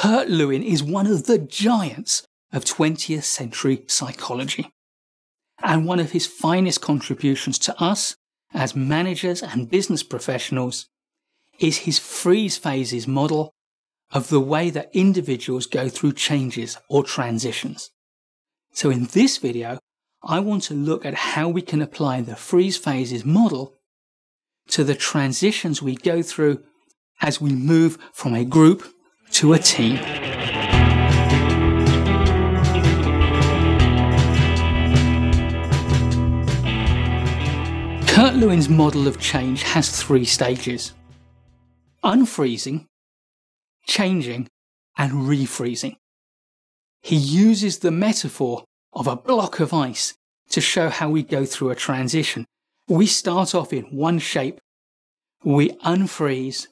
Kurt Lewin is one of the giants of 20th century psychology. And one of his finest contributions to us as managers and business professionals is his freeze phases model of the way that individuals go through changes or transitions. So in this video, I want to look at how we can apply the freeze phases model to the transitions we go through as we move from a group to a team. Kurt Lewin's model of change has three stages unfreezing, changing, and refreezing. He uses the metaphor of a block of ice to show how we go through a transition. We start off in one shape, we unfreeze,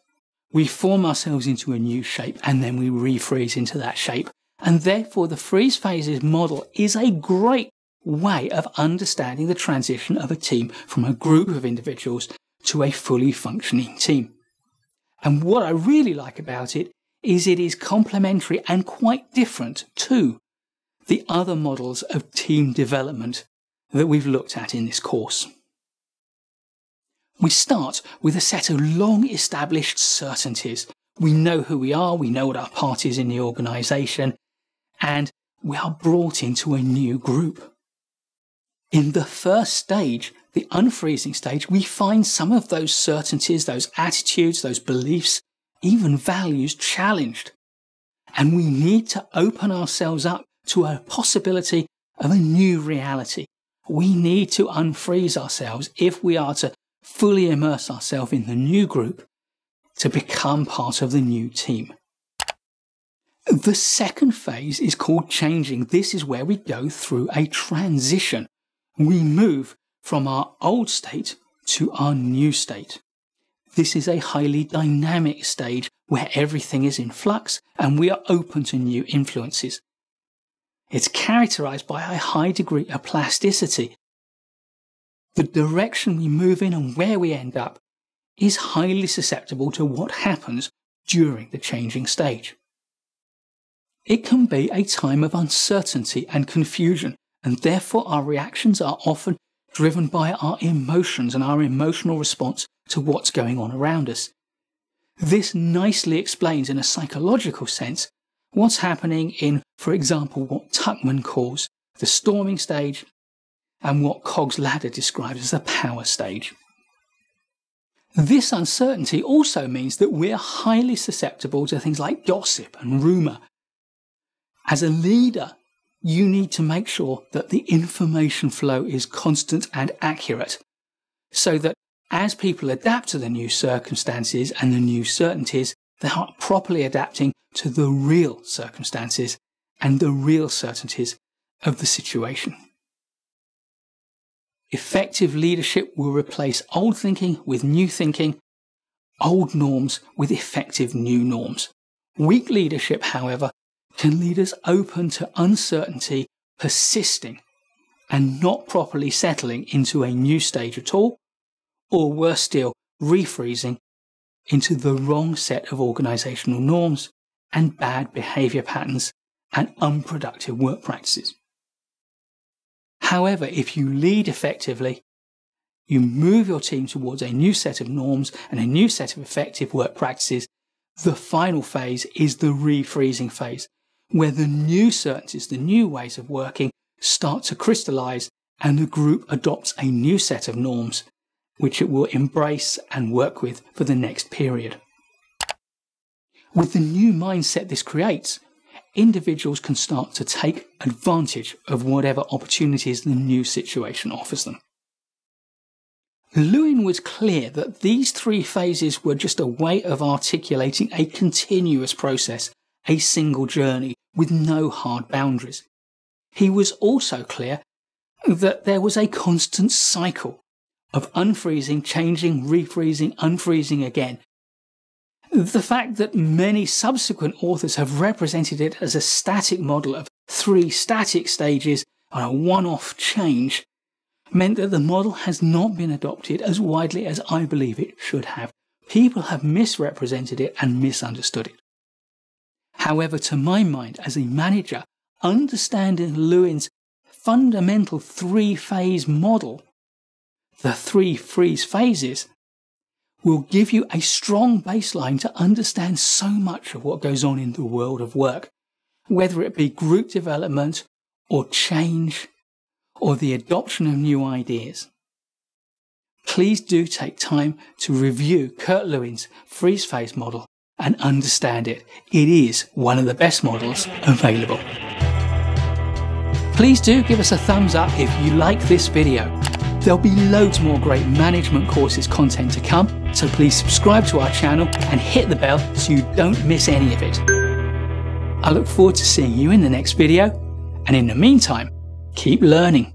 we form ourselves into a new shape, and then we refreeze into that shape. And therefore, the freeze phases model is a great way of understanding the transition of a team from a group of individuals to a fully functioning team. And what I really like about it is it is complementary and quite different to the other models of team development that we've looked at in this course. We start with a set of long established certainties. We know who we are, we know what our part is in the organisation, and we are brought into a new group. In the first stage, the unfreezing stage, we find some of those certainties, those attitudes, those beliefs, even values challenged. And we need to open ourselves up to a possibility of a new reality. We need to unfreeze ourselves if we are to fully immerse ourselves in the new group to become part of the new team. The second phase is called changing. This is where we go through a transition. We move from our old state to our new state. This is a highly dynamic stage where everything is in flux and we are open to new influences. It's characterized by a high degree of plasticity. The direction we move in and where we end up is highly susceptible to what happens during the changing stage. It can be a time of uncertainty and confusion, and therefore our reactions are often driven by our emotions and our emotional response to what's going on around us. This nicely explains, in a psychological sense, what's happening in, for example, what Tuckman calls the storming stage and what Cog's ladder describes as the power stage. This uncertainty also means that we're highly susceptible to things like gossip and rumour. As a leader, you need to make sure that the information flow is constant and accurate so that as people adapt to the new circumstances and the new certainties, they are properly adapting to the real circumstances and the real certainties of the situation. Effective leadership will replace old thinking with new thinking, old norms with effective new norms. Weak leadership, however, can lead us open to uncertainty persisting and not properly settling into a new stage at all, or worse still, refreezing into the wrong set of organisational norms and bad behaviour patterns and unproductive work practices. However, if you lead effectively, you move your team towards a new set of norms and a new set of effective work practices. The final phase is the refreezing phase, where the new certainties, the new ways of working start to crystallize and the group adopts a new set of norms which it will embrace and work with for the next period. With the new mindset this creates, individuals can start to take advantage of whatever opportunities the new situation offers them. Lewin was clear that these three phases were just a way of articulating a continuous process, a single journey with no hard boundaries. He was also clear that there was a constant cycle of unfreezing, changing, refreezing, unfreezing again. The fact that many subsequent authors have represented it as a static model of three static stages and a one off change meant that the model has not been adopted as widely as I believe it should have. People have misrepresented it and misunderstood it. However, to my mind, as a manager, understanding Lewin's fundamental three phase model, the three freeze phases, will give you a strong baseline to understand so much of what goes on in the world of work, whether it be group development or change or the adoption of new ideas. Please do take time to review Kurt Lewin's freeze phase model and understand it. It is one of the best models available. Please do give us a thumbs up if you like this video. There'll be loads more great management courses content to come, so please subscribe to our channel and hit the bell so you don't miss any of it. I look forward to seeing you in the next video, and in the meantime, keep learning.